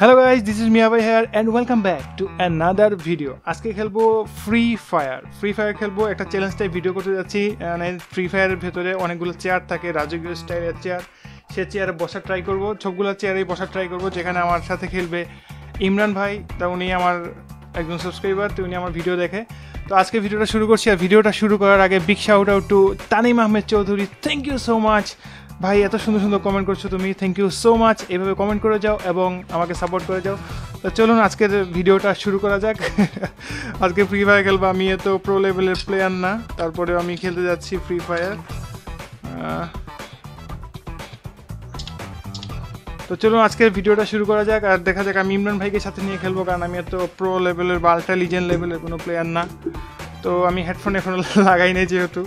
Hello guys this is Mia Bhai here and welcome back to another video আজকে খেলব free fire free fire খেলব, একটা challenge type video করতে যাচ্ছি। মানে ফ্রি ফায়ারের ভেতরে অনেকগুলো চেয়ার থাকে, রাজকীয় স্টাইলের চেয়ার সে চেয়ারে বসার ট্রাই করব। সবগুলো চেয়ারেই বসার ট্রাই করব, যেখানে আমার সাথে খেলবে ইমরান ভাই, তা উনি আমার একজন সাবস্ক্রাইবার তো উনি আমার ভিডিও দেখে। তো আজকে ভিডিওটা শুরু করছি আর ভিডিওটা শুরু করার আগে big shout out to Tanim Ahmed Chowdhury thank you so much ভাই, এত সুন্দর সুন্দর কমেন্ট করছ তুমি। থ্যাংক ইউ সো মাচ এভাবে কমেন্ট করে যাও এবং আমাকে সাপোর্ট করে যাও। তো চলুন, আজকের ভিডিওটা শুরু করা যাক। আজকে ফ্রি ফায়ার খেলব। আমি এত প্রো লেভেলের প্লেয়ার না। তারপরেও আমি খেলতে যাচ্ছি ফ্রি ফায়ার তো চলুন, আজকের ভিডিওটা শুরু করা যাক। আর দেখা যাক, আমি ইমরান ভাইকে সাথে নিয়ে খেলব, কারণ আমি এত প্রো লেভেলের বা আল্ট্রা লিজেন্ড লেভেলের কোনো প্লেয়ার না। তো আমি হেডফোন এখন লাগাই নেই যেহেতু।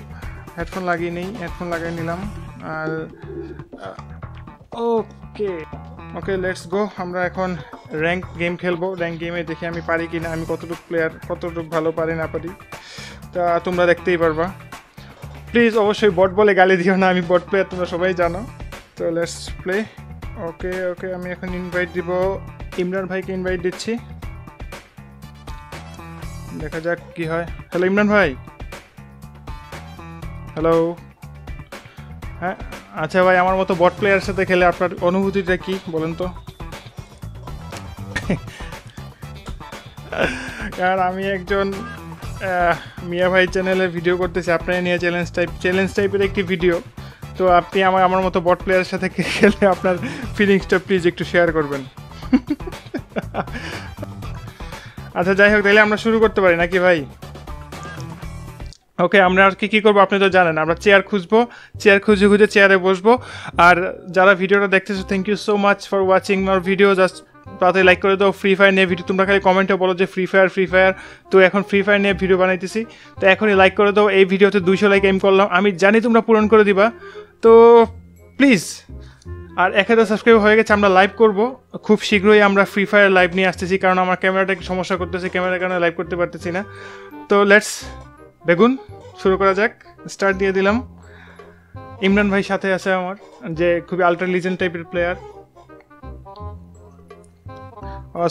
হেডফোন লাগিয়ে নেই। হেডফোন লাগাই নিলাম। ওকে ওকে লেটস গো আমরা এখন র্যাঙ্ক গেম খেলব। র্যাঙ্ক গেমে দেখি আমি পারি কি না আমি কতটুকু প্লেয়ার কতটুকু ভালো পারি, না পারি। তা তোমরা দেখতেই পারবা। প্লিজ অবশ্যই বট বলে গালি দিও না, আমি বট প্লেয়ার তোমরা সবাই জানো। তো লেটস প্লে ওকে ওকে আমি এখন ইনভাইট দিব। ইমরান ভাইকে ইনভাইট দিচ্ছি। দেখা যাক কি হয়। হ্যালো ইমরান ভাই। হ্যালো হ্যাঁ? আচ্ছা ভাই, আমার মতো বট প্লেয়ারের সাথে খেলে আপনার অনুভূতিটা কি, বলেন তো? কারণ আমি একজন মিয়া ভাই চ্যানেলে ভিডিও করতেছি। আপনার নিয়ে চ্যালেঞ্জ টাইপ চ্যালেঞ্জ টাইপের একটি ভিডিও তো আপনি আমার আমার মতো বট প্লেয়ারের সাথে খেলে আপনার ফিলিংসটা প্লিজ একটু শেয়ার করবেন। আচ্ছা যাই হোক, তাহলে আমরা শুরু করতে পারি নাকি ভাই? ওকে আমরা আর কি, কী করব? আপনি তো জানেন, আমরা চেয়ার খুঁজবো চেয়ার খুঁজে খুঁজে চেয়ারে বসবো। আর যারা ভিডিওটা দেখতেছো thank you so much for watching my video just তাতে লাইক করে দাও ফ্রি ফায়ার নিয়ে ভিডিও তোমরা খালি কমেন্টে বলো যে ফ্রি ফায়ার ফ্রি ফায়ার তো এখন ফ্রি ফায়ার নিয়ে ভিডিও বানাইতেছি। তো এখনই লাইক করে দাও, এই ভিডিওতে দুইশো লাইক এম করলাম। আমি জানি তোমরা পূরণ করে দিবা। তো প্লিজ আর এক হাজার সাবস্ক্রাইব হয়ে গেছে, আমরা লাইভ করব। খুব শীঘ্রই আমরা ফ্রি ফায়ার লাইভ নিয়ে আসতেছি, কারণ আমার ক্যামেরাটা একটু সমস্যা করতেছে, ক্যামেরার কারণে লাইভ করতে পারতেছি না। তো লেটস দেখুন শুরু করা যাক। স্টার্ট দিয়ে দিলাম। ইমরান ভাই সাথে আছে আমার, যে খুবই আল্ট্রা লিজেন্ড টাইপের প্লেয়ার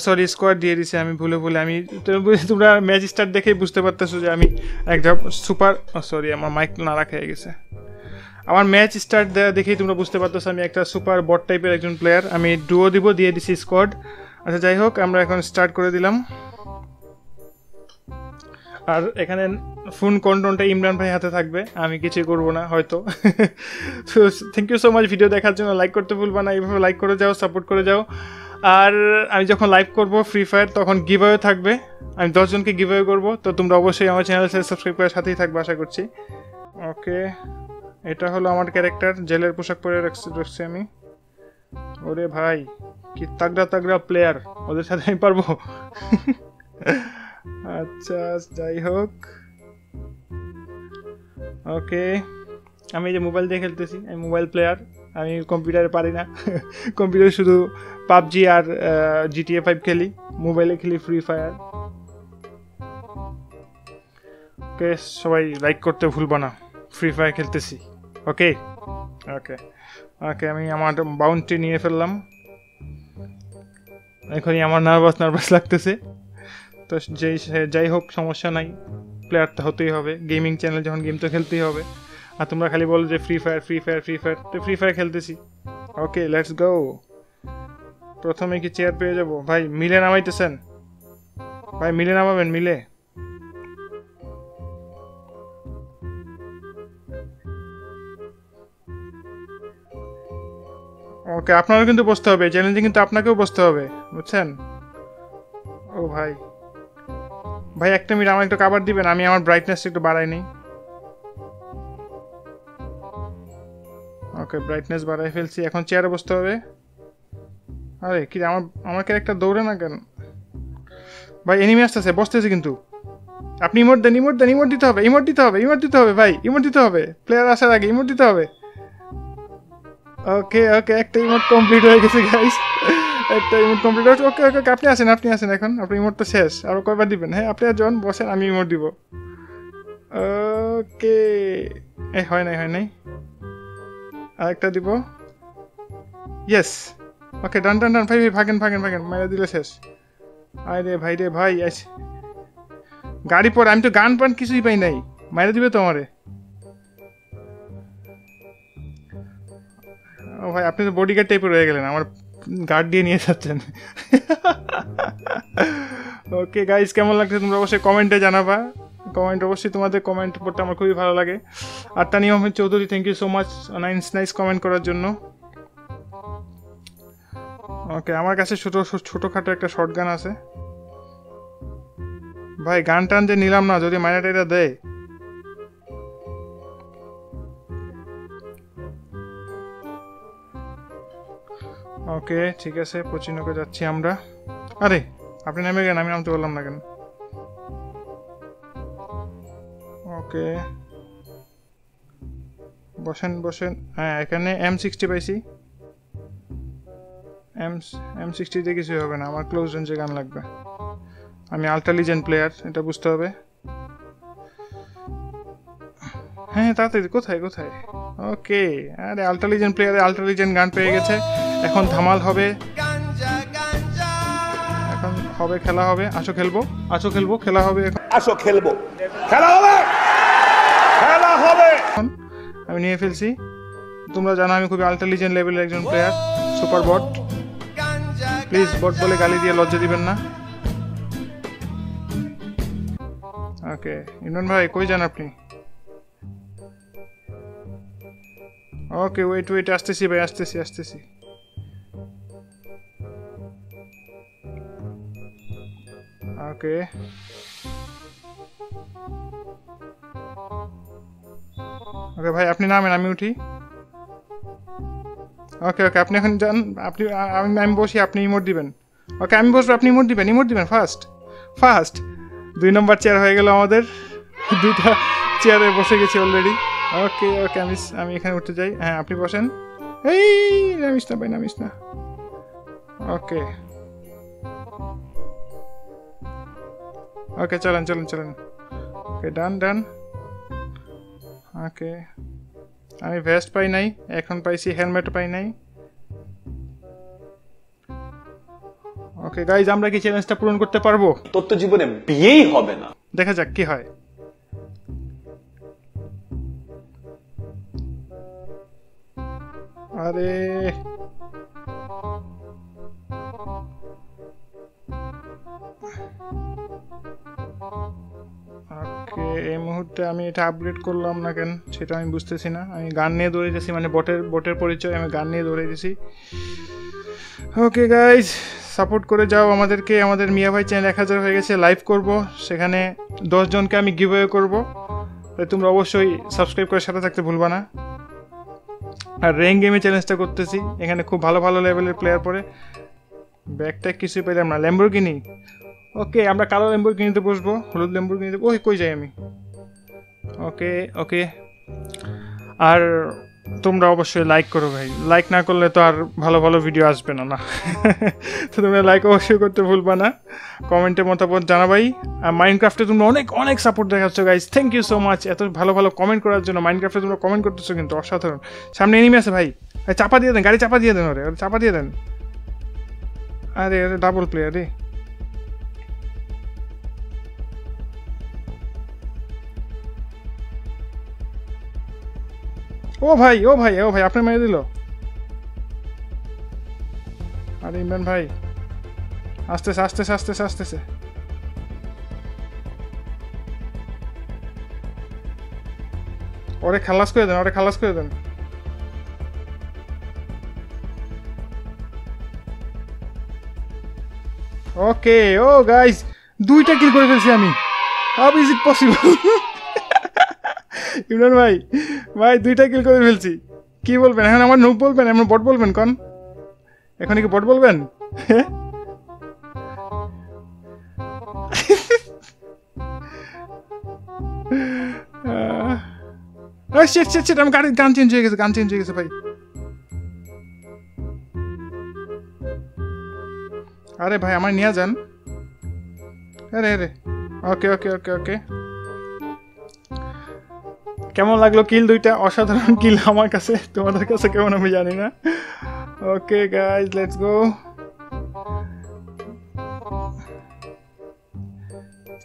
সরি স্কোয়াড দিয়ে দিছে, আমি ভুলে ভুলে, আমি তোমরা ম্যাচ স্টার্ট দেখেই বুঝতে পারতেছো যে আমি একটা সুপার সরি আমার মাইক না নাড়া হয়ে গেছে। আমার ম্যাচ স্টার্ট দেওয়া দেখেই তোমরা বুঝতে পারতেছো আমি একটা সুপার বট টাইপের একজন প্লেয়ার আমি ডুও দিব, দিয়ে দিছি স্কোয়াড আচ্ছা যাই হোক, আমরা এখন স্টার্ট করে দিলাম। আর এখানে ফোন কন্ট্রোলটা ইমরান ভাই হাতে থাকবে। আমি কিছুই করব না, হয়তো। তো thank you so much video দেখার জন্য। লাইক করতে ভুলবা না, এইভাবে লাইক করে যাও সাপোর্ট করে যাও। আর আমি যখন লাইভ করব ফ্রি ফায়ার তখন গিভওয়ে থাকবে। আমি দশজনকে গিভওয়ে করব, তো তোমরা অবশ্যই আমার চ্যানেল সাবস্ক্রাইব করার সাথেই থাকবে, আশা করছি। ওকে এটা হলো আমার ক্যারেক্টার জেলের পোশাক পরে রাখছি আমি। ওরে ভাই, কি তাগড়া তাগড়া প্লেয়ার ওদের সাথে আমি পারব? আচ্ছা যাই হোক। ওকে, আমি যে মোবাইল দিয়ে খেলতেছি, আমি মোবাইল প্লেয়ার আমি কম্পিউটারে পারি না। কম্পিউটারে শুধু পাবজি আর জিটিএ ফাইভ খেলি, মোবাইলে খেলি ফ্রি ফায়ার ওকে, সবাই লাইক করতে ভুলবো না ফ্রি ফায়ার খেলতেছি। ওকে? ওকে ওকে, আমি আমার বাউন্ডটি নিয়ে ফেললাম। এখনই আমার নার্ভাস নার্ভাস লাগতেছে। তো যেই যাই হোক, সমস্যা নাই। প্লেয়ার তো হতেই হবে। গেমিং চ্যানেল যখন গেম তো খেলতেই হবে। আর তোমরা খালি বলো যে free fire free fire free fire তো ফ্রি ফায়ার খেলতেছি। ওকে লেটস গো প্রথমে কি চেয়ার পেয়ে যাব? ভাই, মিলে নামাইতেছেন। ভাই, মিলে নামাবেন, মিলে। ওকে আপনারও কিন্তু বসতে হবে। চ্যালেঞ্জে কিন্তু আপনাকেও বসতে হবে। বুঝছেন? ও ভাই। ভাই, একটা মিনিট আমার একটু কাবার দিবেন, আমি আমার ব্রাইটনেস একটু বাড়াই নিই। ওকে ব্রাইটনেস বাড়াই ফেলছি, এখন চেয়ারে বসতে হবে। আরে, কি আমার আমার ক্যারেক্টার দৌড়ে না কেন? ভাই এনিমি আসতেছে, বসতেছে কিন্তু। আপনি ইমোট দেন ইমোট দেন ইমোট দিতে হবে ইমোট দিতে হবে ইমোট দিতে হবে, ভাই ইমোট দিতে হবে। প্লেয়ার আসার আগে ইমোট দিতে হবে। ওকে ওকে একটা ইমোট কমপ্লিট হয়ে গেছে গাইস একটা ইমোট কমপ্লিট হয়েছে। ওকে ওকে আপনি আসেন আপনি আসেন এখন। আপনার ইমোট শেষ। আরও কয়বার দিবেন? হ্যাঁ আপনি জন বসেন, আমি ইমোট দিব। ওকে এই, হয় নাই হয় নাই। আরেকটা দিব। ইয়েস ওকে ডান ডান ডান ভাই ভাই, ভাগেন ভাগেন ভাগেন। মেরে দিলে শেষ। আয় রে ভাই রে ভাই, আইস। গাড়ি পরে আমি তো গান পান কিছুই পাই নাই। মেরে দিবে তো আমারে। ভাই, আপনি তো বডিগার্ড টাইপের রয়ে গেলেন। আমার গার্ড দিয়ে নিয়ে যাচ্ছেন। ওকে গাইজ কেমন লাগছে? তোমরা অবশ্যই কমেন্টে জানাবা। কমেন্ট অবশ্যই তোমাদের কমেন্ট পড়তে আমার খুবই ভালো লাগে। আর Tanim Ahmed Chowdhury thank you so much nice nice comment করার জন্য। ওকে আমার কাছে ছোট, ছোটোখাটো একটা শর্ট গান আছে। ভাই গান টান যে নিলাম না, যদি মাইনাটা এটা দেয়। ওকে, ঠিক আছে, পচিনকে যাচ্ছি আমরা। আরে, আপনি নেমে গেলেন, আমি নামতে বললাম না কেন? ওকে। বসেন বসেন। হ্যাঁ এখানে এম সিক্সটি পাইছি। এম এম সিক্সটিতে কিছুই হবে না, আমার ক্লোজ রেঞ্জে গান লাগবে। আমি আল্ট্রালিজেন্ট প্লেয়ার এটা বুঝতে হবে। হ্যাঁ তাড়াতাড়ি, কোথায় কোথায়? ওকে, আরে আল্ট্রালিজেন্ট প্লেয়ারে আল্ট্রালিজেন্ট গান পেয়ে গেছে। এখন ধামাল হবে। এখন হবে খেলা হবে। আসো খেলব আসো খেলব খেলা হবে এখন। আসো খেলব। খেলা হবে! খেলা হবে! এখন আমি নিয়ে ফেলছি। তোমরা জানো আমি খুবই আল্ট্রালিজেন্ট লেভেলের একজন player super bot please bot বলে গালি দিয়ে লজ্জা দিবেন না। ওকে ইমরান ভাই কই যান আপনি? ওকে ওয়েট ওয়েট আসতেছি ভাই আসতেছি আসতেছি। ওকে ওকে ভাই, আপনি নামেন, আমি উঠি। ওকে ওকে আপনি এখন যান, আপনি আমি আমি বসি, আপনি ইমোট দিবেন। ওকে আমি বসবো, আপনি ইমোট দিবেন ইমোট দিবেন ফার্স্ট ফার্স্ট দুই নম্বর চেয়ার হয়ে গেল আমাদের। দুইটা চেয়ারে বসে গেছি অলরেডি ওকে ওকে আমি আমি এখানে উঠতে যাই। হ্যাঁ আপনি বসেন। এই, নামিস না, ভাই, নামিস না। ওকে ওকে চলেন চলেন চলেন ওকে ডান ডান ওকে আমি ভেস্ট পাই নাই এখন পাইছি হেলমেটও পাই নাই। ওকে গাইজ আমরা কি চ্যালেঞ্জটা পূরণ করতে পারব? তোর তো জীবনে বিয়েই হবে না। দেখা যাক কি হয়। আরে। ওকে, এই মুহূর্তে আমি এটা আপগ্রেড করলাম না কেন? সেটা আমি বুঝতেছি না। আমি গান নিয়ে দৌড়ে গেছি মানে বটের বটের পরিচয় আমি গান নিয়ে দৌড়ে গেছি। ওকে গাইজ সাপোর্ট করে যাও আমাদেরকে। আমাদের মিয়া ভাই চ্যানেল এক হাজার হয়ে গেছে লাইভ করব। সেখানে দশজনকে আমি গিভ অ্যাওয়ে করব। তাই তোমরা অবশ্যই সাবস্ক্রাইব করে সাথে থাকতে ভুলবা না। আর র্যাঙ্ক গেমে চ্যালেঞ্জটা করতেছি। এখানে খুব ভালো ভালো লেভেলের প্লেয়ার পড়ে। ব্যাগটা কিছুই পেলাম না। ল্যাম্বোর্গিনি ওকে আমরা কালো লেম্বু কিনতে বসবো, হলুদ ল্যাম্বোর্গিনিতে ওই, কই যাই আমি? ওকে ওকে আর তোমরা অবশ্যই লাইক করো ভাই। লাইক না করলে তো আর ভালো ভালো ভিডিও আসবে না না। তো তোমরা লাইক অবশ্যই করতে ভুলবা না। কমেন্টে মতামত জানাবাই। আর মাইনক্রাফটে তোমরা অনেক অনেক সাপোর্ট দেখাচ্ছ guys thank you so much এত ভালো ভালো কমেন্ট করার জন্য মাইনক্রাফটে তোমরা কমেন্ট করতেছো কিন্তু, অসাধারণ। সামনে এনিমি আছে ভাই। চাপা দিয়ে দেন, গাড়ি চাপা দিয়ে দেন ওরে, চাপা দিয়ে দেন। আরে আরে ডাবল প্লেয়ার রে। ও ভাই ও ভাই ও ভাই আপনি মেরে দিল। আরে ইমরান ভাই, আসতেছে আসতেছে আসতেছে আসতেছে। ওরে খালাস করে দেন, ওরে খালাস করে দেন। ওকে, ও গাইস দুইটা কিল করে ফেলছি আমি। How is it possible Imran ভাই ভাই, দুইটা কিল করে ফেলছি। কি বলবেন? এখন আমার নুব বলবেন? এমন বট বলবেন, কন? এখন কি বট বলবেন? আমার গাড়ির গান চেঞ্জ হয়ে গেছে, গান চেঞ্জ হয়ে গেছে, ভাই। আরে ভাই আমার নিয়ে যান। আরে আরে। ওকে ওকে ওকে ওকে কেমন লাগল কিল দুইটা? অসাধারণ কিল আমার কাছে। তোমাদের কাছে কেমন আমি জানি না। ওকে গাইজ লেটস গো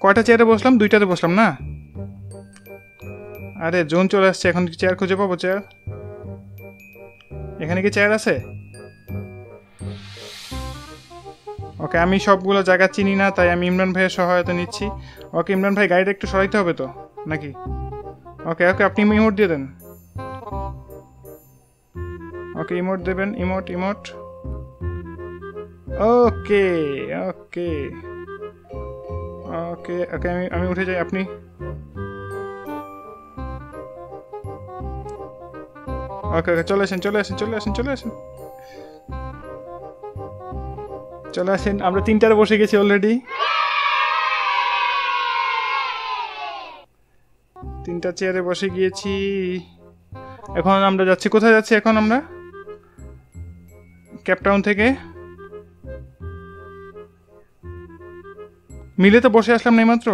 কয়টা চেয়ারে বসলাম? দুইটাতে বসলাম, না? আরে, জোন চলে আসছে। এখন চেয়ার খুঁজে পাবো চেয়ার? এখানে কি চেয়ার আছে? ওকে আমি সবগুলো জায়গা চিনি না, তাই আমি ইমরান ভাইয়ের সহায়তা নিচ্ছি। ওকে ইমরান ভাই, গাড়িটা একটু সরাইতে হবে তো? নাকি? ওকে ওকে আপনি ইমোট দিয়ে দেন। ওকে ইমোট দেবেন, emote emote. Okay okay okay okay আমি আমি উঠে যাই, আপনি? ওকে ওকে চলে আসেন চলে আসেন চলে আসেন চলে আসেন। চলে আসেন, আমরা তিনটার বসে গেছি অলরেডি তিনটা চেয়ারে বসে গিয়েছি। এখন আমরা যাচ্ছি। কোথায় যাচ্ছি এখন আমরা? ক্যাপটাউন থেকে? মিলে তো বসে আসলাম না মাত্র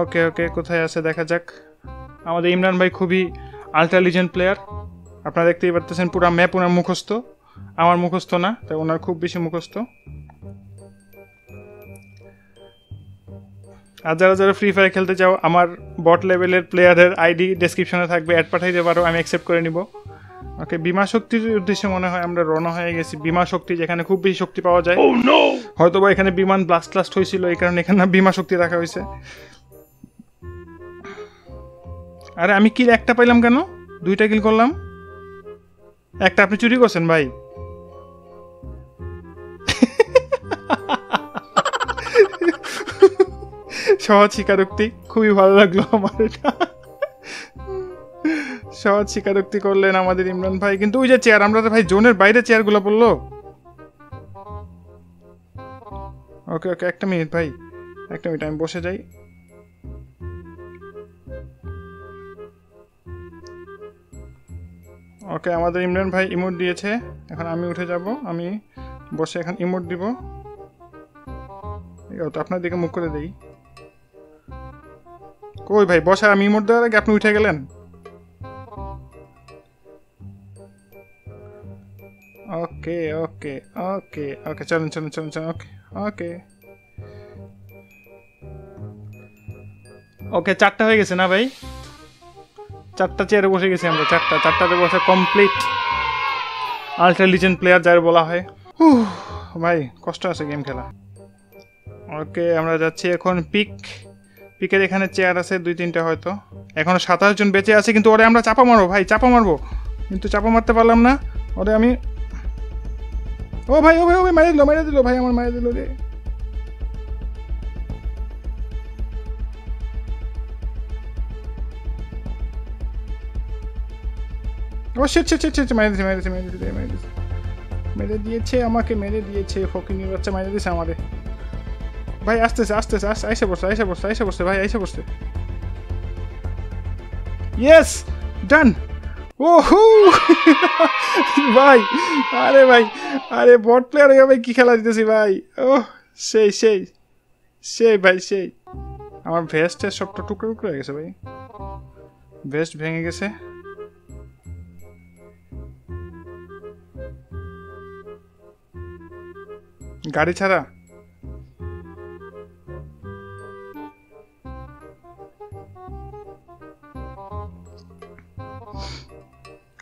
ওকে ওকে, কোথায় আছে? দেখা যাক। আমাদের ইমরান ভাই খুবই আল্ট্রা লিজেন্ড প্লেয়ার আপনারা দেখতেই পারতেছেন পুরো ম্যাপ ওনার মুখস্থ। আমার মুখস্থ না, তাই ওনার খুব বেশি মুখস্থ। আর যারা যারা ফ্রি ফায়ার খেলতে চাও আমার বট লেভেলের প্লেয়ারের আইডি ডেসক্রিপশনে থাকবে অ্যাড পাঠাইতে পারো আমি অ্যাকসেপ্ট করে নিব। ওকে বিমা শক্তির উদ্দেশ্যে মনে হয় আমরা রওনা হয়ে গেছি। বিমা শক্তি যেখানে খুব বেশি শক্তি পাওয়া যায়। Oh হয়তো বা এখানে বিমান ব্লাস্ট ব্লাস্ট হয়েছিল এই কারণে এখানে বিমা শক্তি রাখা হয়েছে। আরে আমি কিল একটা পাইলাম কেন? দুইটা কিল করলাম। একটা আপনি চুরি করছেন ভাই। সহজ স্বীকারোক্তি, খুবই ভালো লাগল আমার এটা। সহজ স্বীকারোক্তি করলেন আমাদের ইমরান ভাই। কিন্তু ওই যে চেয়ার আমরা তো ভাই জোনের বাইরে চেয়ারগুলো পড়ল ওকে ওকে, একটা মিনিট ভাই, একটা মিনিট আমি বসে যাই। ওকে, আমাদের ইমরান ভাই ইমোট দিয়েছে। এখন আমি উঠে যাব, আমি বসে এখন ইমোট দিব। আপনার দিকে মুখ করে দেই। কই ভাই বসা আমি ইমোট দেওয়ার আগে আপনি উঠে গেলেন। ওকে ওকে ওকে ওকে, চলুন চলুন চলুন চলুন, ওকে ওকে। ওকে, চারটা হয়ে গেছে না ভাই? চারটা চেয়ারে বসে গেছি আমরা, চারটা, চারটাতে বসে কমপ্লিট আল্ট্রা লিজেন্ড প্লেয়ার যার বলা হয়। ভাই, কষ্ট আছে গেম খেলা। ওকে, আমরা যাচ্ছি এখন পিক পিকের এখানে চেয়ার আছে, দুই তিনটা হয়তো। এখনও সাতাশ জন বেঁচে আছে, কিন্তু ওরে আমরা চাপা মারবো, ভাই, চাপা মারবো। কিন্তু চাপা মারতে পারলাম না। ওরে আমি ও ভাই ও ভাই ও ভাই, মেরে দিল মেরে দিল, ভাই, আমার মেরে দিল রে। ও মেরে দিয়েছে মেরে মেরে দিয়েছে আমাকে, মেরে দিয়েছে, ফকিনি বাচ্চা, মেরে দিয়েছে আমারে। ভাই আসতেছে আসতেছে আসতে আইসে বসছে আইসে বসছে আইসে বসছে ভাই আইসে বসছে ইয়েস ডান ওহু ভাই আরে ভাই আরে বট প্লেয়ার হয়ে ভাই কি খেলা দিতেছি ভাই ও সেই সেই সেই ভাই সেই আমার ভেস্টের সবটা টুকরো টুকরো হয়ে গেছে ভাই ভেস্ট ভেঙে গেছে গাড়ি ছাড়া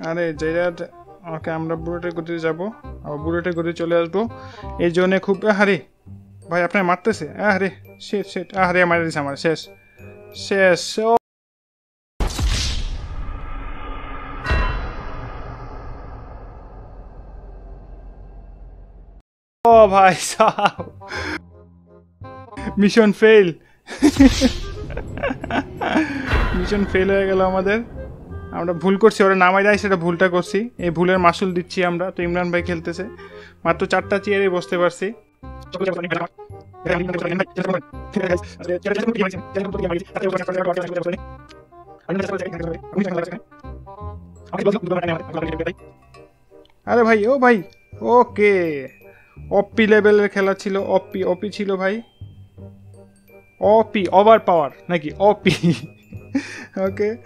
আরে যেটা ওকে আমরা বুলেটের গতিতে যাব। আবার বুলেটের গতি চলে আসব। এই জন্যে খুব আহারে ভাই, আপনার মারতেছে? আহারে শেট শেট আহারে মারি দিছে আমার। শেষ। শেষ। ও ও ভাই সাহ মিশন ফেল মিশন ফেল হয়ে গেল আমাদের। আমরা ভুল করছি, ওরা নামাই দেয়, সেটা ভুলটা করছি। এই ভুলের মাসুল দিচ্ছি আমরা, তো ইমরান ভাই খেলতেছে। মাত্র চারটা চেয়ারে বসতে পারছি। আরে ভাই, ও ভাই, ওকে। অপি লেভেলের খেলা ছিল অপি অপি ছিল ভাই। অপি ওভার পাওয়ার নাকি অপি ওকে।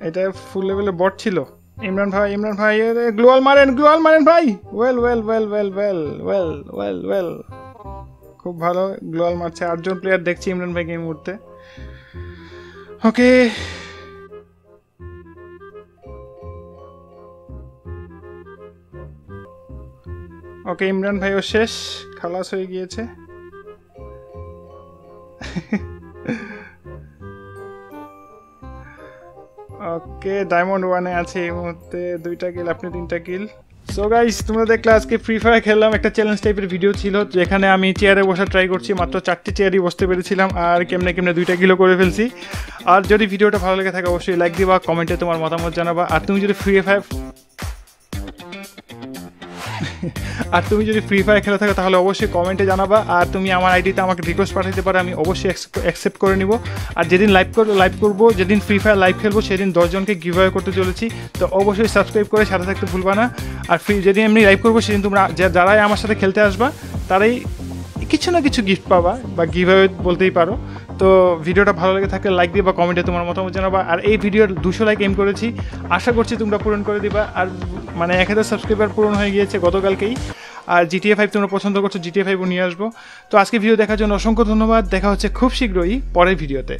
এটা ফুল লেভেলে বট ছিল। ইমরান ভাই ইমরান ভাই গ্লোয়াল মারেন গ্লোয়াল মারেন ভাই। Well well well well well well well well খুব ভালো, গ্লোয়াল মারছে। আটজন প্লেয়ার দেখছি ইমরান ভাইকে এই মুহূর্তে। ওকে ওকে ইমরান ভাইও শেষ। খালাস হয়ে গিয়েছে। ওকে ডায়মন্ড ওয়ানে আছে এই মুহূর্তে। দুইটা কিল আপনি তিনটা কিল সো গাইস তোমরা দেখলে আজকে ফ্রি ফায়ার খেললাম, একটা চ্যালেঞ্জ টাইপের ভিডিও ছিল, যেখানে আমি চেয়ারে বসা ট্রাই করছি, মাত্র চারটি চেয়ারই বসতে পেরেছিলাম, আর কেমনে কেমনে দুইটা কিলো করে ফেলছি। আর যদি ভিডিওটা ভালো লেগে থাকে, অবশ্যই লাইক দিবা কমেন্টে তোমার মতামত জানাবা। আর তুমি যদি ফ্রি ফায়ার আর তুমি যদি ফ্রি ফায়ার খেলে থাকো, তাহলে অবশ্যই কমেন্টে জানাবা। আর তুমি আমার আইডিতে আমাকে রিকোয়েস্ট পাঠাতে পারো, আমি অবশ্যই অ্যাকসেপ্ট করে নিব। আর যেদিন লাইভ লাইভ করব, যেদিন ফ্রি ফায়ার লাইভ খেলব, সেদিন দশজনকে গিভ করতে চলেছি। তো অবশ্যই সাবস্ক্রাইব করে সাথে থাকতে ভুলবা না। আর ফ্রি যেদিন এমনি লাইভ করব, সেদিন তোমরা যারাই আমার সাথে খেলতে আসবা, তারাই কিছু না কিছু গিফট পাবা বা গিভ বলতেই পারো। তো ভিডিওটা ভালো লেগে থাকলে লাইক দিবা কমেন্টে তোমার মতামত জানাবা। আর এই ভিডিওর দুশো লাইক এম করেছি। আশা করছি তোমরা পূরণ করে দিবা। আর মানে এক হাজার সাবস্ক্রাইবার পূরণ হয়ে গিয়েছে গতকালকেই। আর জিটিএ ফাইভ তোমরা পছন্দ করছ জিটিএ ফাইভও নিয়ে আসব। তো আজকে ভিডিও দেখার জন্য অসংখ্য ধন্যবাদ। দেখা হচ্ছে খুব শীঘ্রই পরের ভিডিওতে